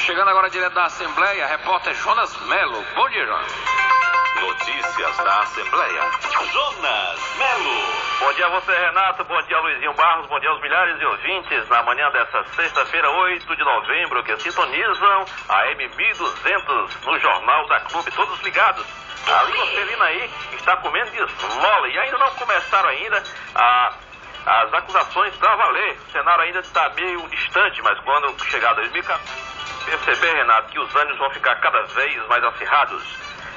chegando agora direto da Assembleia, repórter Jonas Melo. Bom dia, Jonas. Notícias da Assembleia. Jonas Melo. Bom dia a você, Renato. Bom dia, Luizinho Barros. Bom dia aos milhares de ouvintes na manhã dessa sexta-feira, 8 de novembro, que sintonizam a M1200 no Jornal da Clube. Todos ligados. A Celina aí está comendo de esmola e ainda não começaram ainda a as acusações para valer. O cenário ainda está meio distante, mas quando chegar 2014, perceber, Renato, que os ânimos vão ficar cada vez mais acirrados.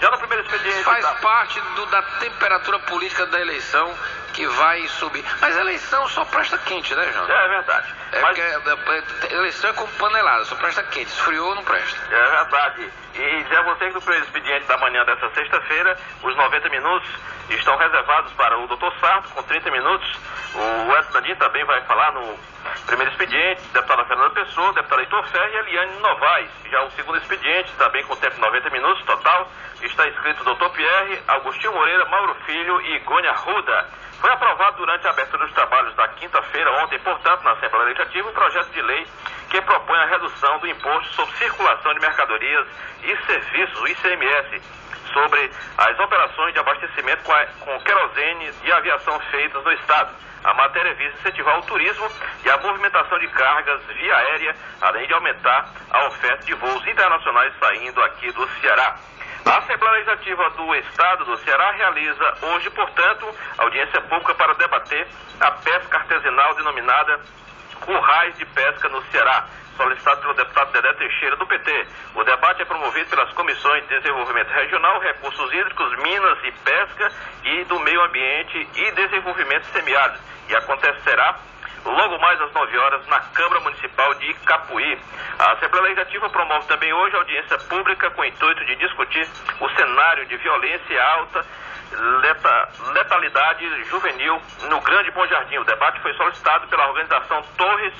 Já no primeiro expediente. Faz da... parte do, da temperatura política da eleição que vai subir. Mas eleição só presta quente, né, João? É verdade. É Mas... porque a, a, eleição é como panelada, só presta quente. Esfriou, não presta. É verdade. E já você que primeiro expediente da manhã dessa sexta-feira, os 90 minutos estão reservados para o doutor Sarto, com 30 minutos. O Edson Dandim também vai falar no primeiro expediente, deputada Fernanda Pessoa, deputada Heitor Ferre e Eliane Novaes. Já o segundo expediente, também com tempo de 90 minutos total, está escrito doutor Pierre, Agostinho Moreira, Mauro Filho e Gônia Ruda. Foi aprovado durante a abertura dos trabalhos da quinta-feira, ontem, portanto, na Assembleia Legislativa, um projeto de lei que propõe a redução do imposto sobre circulação de mercadorias e serviços, o ICMS, sobre as operações de abastecimento com, a, com querosene e aviação feitas no Estado. A matéria visa incentivar o turismo e a movimentação de cargas via aérea, além de aumentar a oferta de voos internacionais saindo aqui do Ceará. A Assembleia Legislativa do Estado do Ceará realiza hoje, portanto, audiência pública para debater a pesca artesanal denominada currais de pesca no Ceará, solicitado pelo deputado Dedé Teixeira do PT. O debate é promovido pelas comissões de desenvolvimento regional, recursos hídricos, minas e pesca e do meio ambiente e desenvolvimento semiárido e acontecerá logo mais às 9 horas na Câmara Municipal de Capuí. A Assembleia Legislativa promove também hoje audiência pública com o intuito de discutir o cenário de violência alta leta, letalidade juvenil no Grande Bom Jardim. O debate foi solicitado pela organização Torres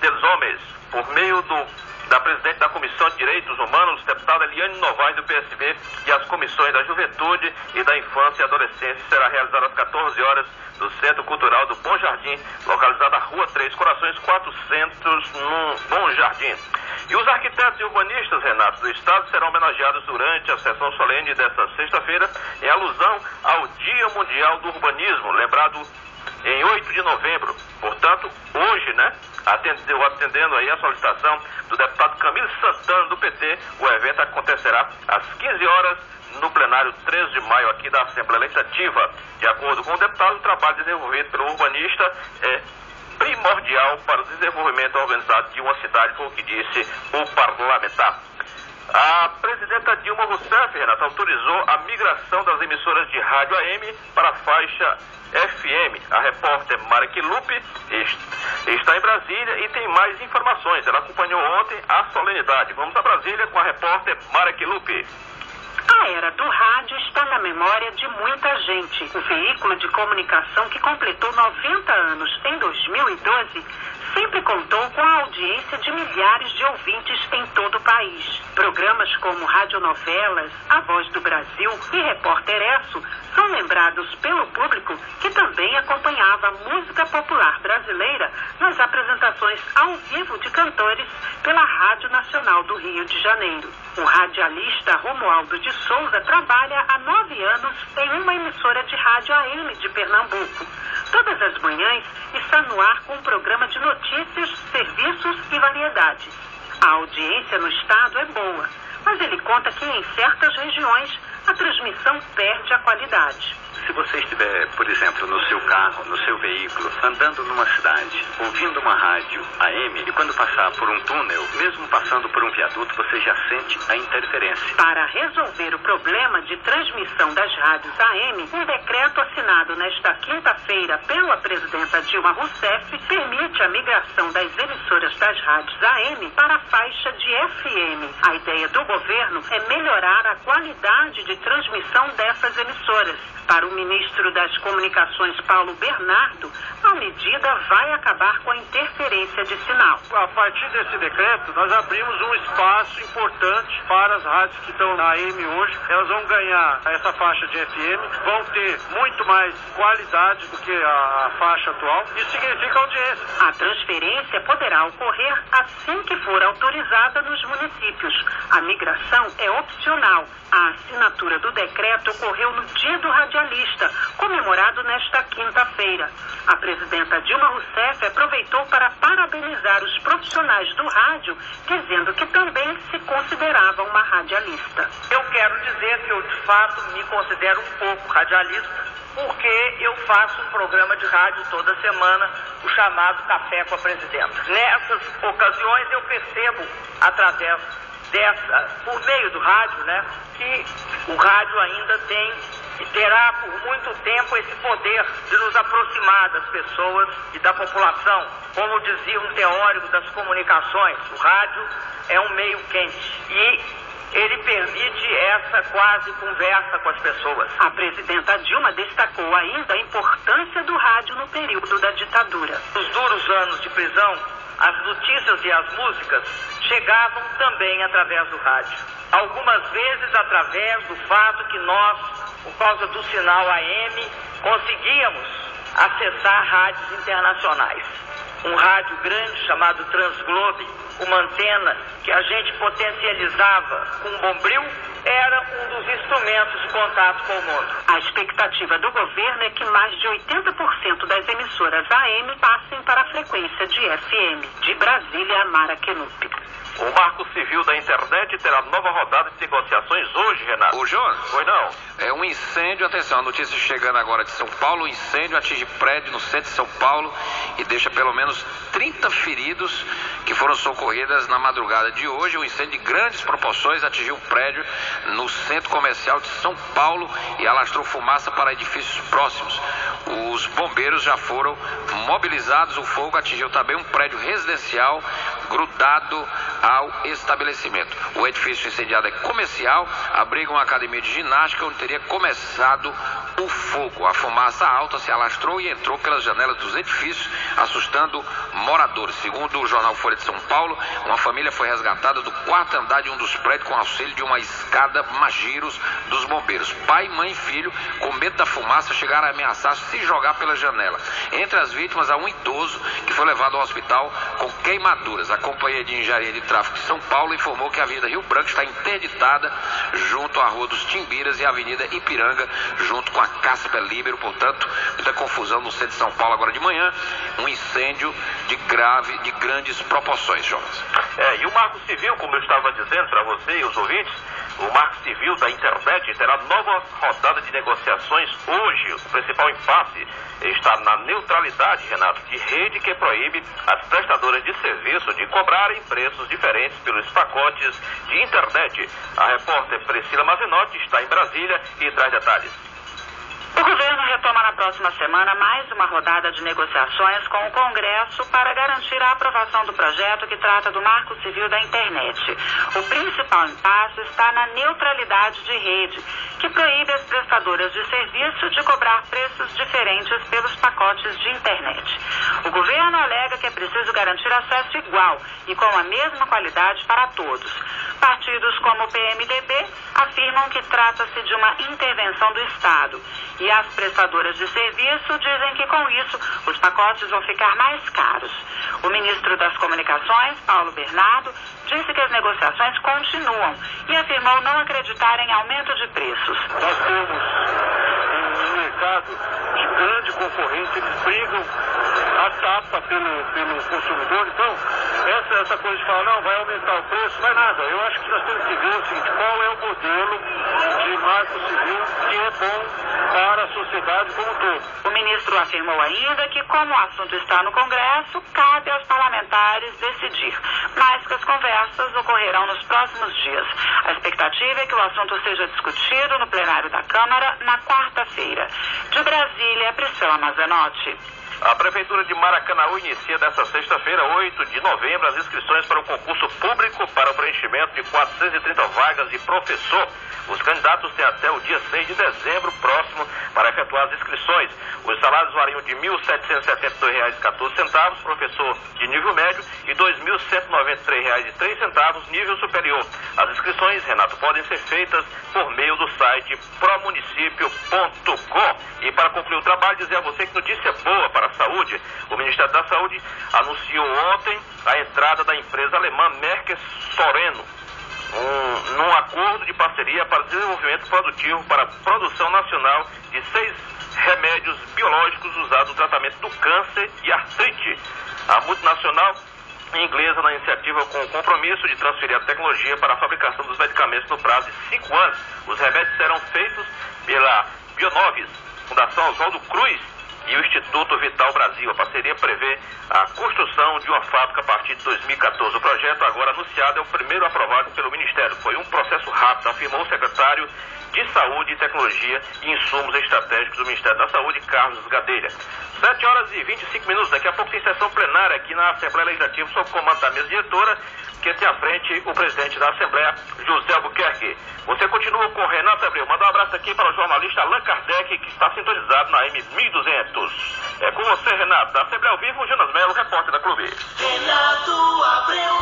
dos Homens, por meio do, da presidente da Comissão de Direitos Humanos, deputada Eliane Novaes, do PSB, e as comissões da Juventude e da Infância e Adolescência. Será realizada às 14 horas no Centro Cultural do Bom Jardim, localizado na Rua 3 Corações 400, no Bom Jardim. E os arquitetos e urbanistas, Renato, do Estado serão homenageados durante a sessão solene desta sexta-feira, em alusão ao Dia Mundial do Urbanismo, lembrado em 8 de novembro. Portanto, hoje, né, atendendo, atendendo aí a solicitação do deputado Camilo Santana, do PT, o evento acontecerá às 15 horas no plenário 13 de maio aqui da Assembleia Legislativa. De acordo com o deputado, o trabalho desenvolvido pelo urbanista é primordial para o desenvolvimento organizado de uma cidade, foi o que disse o parlamentar. A presidenta Dilma Rousseff, Renata, autorizou a migração das emissoras de rádio AM para a faixa FM. A repórter Marek Lupe está em Brasília e tem mais informações. Ela acompanhou ontem a solenidade. Vamos a Brasília com a repórter Marek Lupe. A era do rádio está na memória de muita gente. O veículo de comunicação que completou 90 anos em 2012 sempre contou com a audiência de milhares de ouvintes em todo o país. Programas como radionovelas, A Voz do Brasil e Repórter Esso são lembrados pelo público que também acompanhava a música popular brasileira nas apresentações ao vivo de cantores pela Rádio Nacional do Rio de Janeiro. O radialista Romualdo de Souza trabalha há nove anos em uma emissora de rádio AM de Pernambuco. Todas as manhãs está no ar com um programa de notícias, serviços e variedades. A audiência no estado é boa, mas ele conta que em certas regiões a transmissão perde a qualidade. Estiver, por exemplo, no seu carro, no seu veículo, andando numa cidade, ouvindo uma rádio AM, e quando passar por um túnel, mesmo passando por um viaduto, você já sente a interferência. Para resolver o problema de transmissão das rádios AM, um decreto assinado nesta quinta-feira pela presidenta Dilma Rousseff permite a migração das emissoras das rádios AM para a faixa de FM. A ideia do governo é melhorar a qualidade de transmissão dessas emissoras Para o ministro das Comunicações, Paulo Bernardo, a medida vai acabar com a interferência de sinal. A partir desse decreto, nós abrimos um espaço importante para as rádios que estão na AM hoje. Elas vão ganhar essa faixa de FM, vão ter muito mais qualidade do que a faixa atual. Isso significa audiência. A transferência poderá ocorrer assim que for autorizada nos municípios. A migração é opcional. A assinatura do decreto ocorreu no Dia do Radialista, comemorado nesta quinta-feira. A presidenta Dilma Rousseff aproveitou para parabenizar os profissionais do rádio, dizendo que também se considerava uma radialista. Eu quero dizer que eu, de fato, me considero um pouco radialista, porque eu faço um programa de rádio toda semana, o chamado Café com a Presidenta. Nessas ocasiões eu percebo, através dessa, por meio do rádio, né, que o rádio ainda tem e terá por muito tempo esse poder de nos aproximar das pessoas e da população. Como dizia um teórico das comunicações, o rádio é um meio quente e ele permite essa quase conversa com as pessoas. A presidenta Dilma destacou ainda a importância do rádio no período da ditadura. Nos duros anos de prisão, as notícias e as músicas chegavam também através do rádio. Algumas vezes através do fato que nós, por causa do sinal AM, conseguíamos acessar rádios internacionais. Um rádio grande chamado Transglobe, uma antena que a gente potencializava com um bombril, era um dos instrumentos de contato com o mundo. A expectativa do governo é que mais de 80% das emissoras AM passem para a frequência de FM. De Brasília, Mara Kenup. O Marco Civil da Internet terá nova rodada de negociações Renato. Ô, Jonas. Foi não. É um incêndio, atenção, a notícia chegando agora de São Paulo, o incêndio atinge prédio no centro de São Paulo e deixa pelo menos 30 feridos que foram socorridas na madrugada de hoje. Um incêndio de grandes proporções atingiu um prédio no centro comercial de São Paulo e alastrou fumaça para edifícios próximos. Os bombeiros já foram mobilizados. O fogo atingiu também um prédio residencial grudado ao estabelecimento. O edifício incendiado é comercial, abriga uma academia de ginástica onde teria começado o fogo. A fumaça alta se alastrou e entrou pelas janelas dos edifícios, assustando moradores. Segundo o jornal Folha de São Paulo, uma família foi resgatada do quarto andar de um dos prédios com auxílio de uma escada Magiros dos bombeiros. Pai, mãe e filho, com medo da fumaça, chegaram a ameaçar se jogar pela janela. Entre as vítimas, há um idoso que foi levado ao hospital com queimaduras. A Companhia de Engenharia de Tráfego de São Paulo informou que a Avenida Rio Branco está interditada junto à Rua dos Timbiras e a Avenida Ipiranga, junto com a Casper Libero. Portanto, muita confusão no centro de São Paulo agora de manhã. Um incêndio de grave, de grandes proporções, Jonas. É, e o Marco Civil, como eu estava dizendo para você e os ouvintes, o Marco Civil da Internet terá nova rodada de negociações hoje. O principal impasse está na neutralidade, Renato, de rede que proíbe as prestadoras de serviço de cobrarem preços diferentes pelos pacotes de internet. A repórter Priscila Mazenotti está em Brasília e traz detalhes. O governo retoma na próxima semana mais uma rodada de negociações com o Congresso para garantir a aprovação do projeto que trata do Marco Civil da Internet. O principal impasse está na neutralidade de rede, que proíbe as prestadoras de serviço de cobrar preços diferentes pelos pacotes de internet. O governo alega que é preciso garantir acesso igual e com a mesma qualidade para todos. Partidos como o PMDB afirmam que trata-se de uma intervenção do Estado e as prestadoras de serviço dizem que com isso os pacotes vão ficar mais caros. O ministro das Comunicações, Paulo Bernardo, disse que as negociações continuam e afirmou não acreditar em aumento de preços. Nós temos um mercado de grande concorrência, eles brigam a tapa pelo, pelo consumidor. Então, essa, essa coisa de falar, não, vai aumentar o preço, é nada. Eu acho que nós temos que ver seguinte, qual é o modelo de marco civil que é bom para a sociedade como um todo. O ministro afirmou ainda que, como o assunto está no Congresso, cabe aos parlamentares decidir, mas que as conversas ocorrerão nos próximos dias. A expectativa é que o assunto seja discutido no plenário da Câmara na quarta-feira. De Brasília, Priscila Mazenotti. A Prefeitura de Maracanaú inicia nesta sexta-feira, 8 de novembro, as inscrições para o concurso público para o preenchimento de 430 vagas de professor Os candidatos têm até o dia 6 de dezembro próximo para efetuar as inscrições. Os salários variam de R$ 1.772,14, professor de nível médio, e R$ 2.193,03, nível superior. As inscrições, Renato, podem ser feitas por meio do site promunicipio.com. E para concluir o trabalho, dizer a você que notícia boa para a saúde. O Ministério da Saúde anunciou ontem a entrada da empresa alemã Merck Soreno um, num acordo de parceria para desenvolvimento produtivo para a produção nacional de seis remédios biológicos usados no tratamento do câncer e artrite. A multinacional inglesa na iniciativa com o compromisso de transferir a tecnologia para a fabricação dos medicamentos no prazo de cinco anos. Os remédios serão feitos pela Bionovis, Fundação Oswaldo Cruz e o Instituto Vital Brasil. A parceria prevê a construção de uma fábrica a partir de 2014. O projeto, agora anunciado, é o primeiro aprovado pelo Ministério. Foi um processo rápido, afirmou o secretário de Saúde, Tecnologia e Insumos Estratégicos do Ministério da Saúde, Carlos Gadelha. 7 horas e 25 minutos. Daqui a pouco tem sessão plenária aqui na Assembleia Legislativa, sob comando da mesa diretora, que tem à frente o presidente da Assembleia, José Albuquerque. Você continua com Renato Abreu. Manda um abraço aqui para o jornalista Allan Kardec, que está sintonizado na M1200. É com você, Renato. Da Assembleia ao vivo, Jonas Melo, repórter da Clube. Renato Abreu.